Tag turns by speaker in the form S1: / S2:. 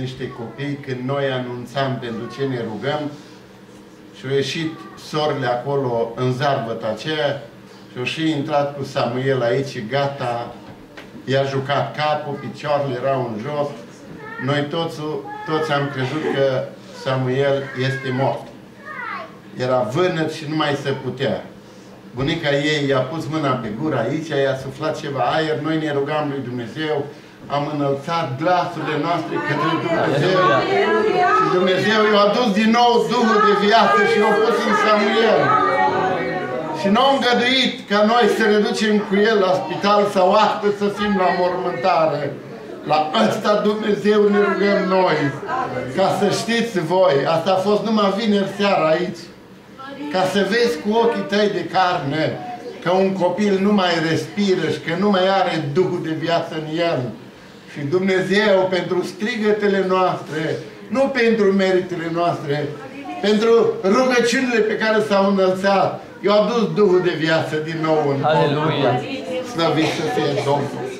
S1: niște copii când noi anunțam pentru ce ne rugăm și au ieșit sorile acolo în zarvăt aceea și au și intrat cu Samuel aici, gata, i-a jucat capul, picioarele erau în jos. Noi toți, toți am crezut că Samuel este mort. Era vânăt și nu mai se putea. Bunica ei i-a pus mâna pe gură aici, i-a suflat ceva aer, noi ne rugam lui Dumnezeu am înălțat glasurile noastre către Dumnezeu și Dumnezeu i-a adus din nou Duhul de viață și i-a pus în Samuel. Și nu a îngăduit ca noi să ne ducem cu el la spital sau astăzi să fim la mormântare. La ăsta Dumnezeu ne rugăm noi. Ca să știți voi, asta a fost numai vineri seara aici. Ca să vezi cu ochii tăi de carne că un copil nu mai respiră și că nu mai are Duhul de viață în el. Și Dumnezeu, pentru strigătele noastre, nu pentru meritele noastre, pentru rugăciunile pe care s-au înălțat, i-a adus Duhul de viață din nou în
S2: Aleluia!
S1: Slăvit să fie Domnul!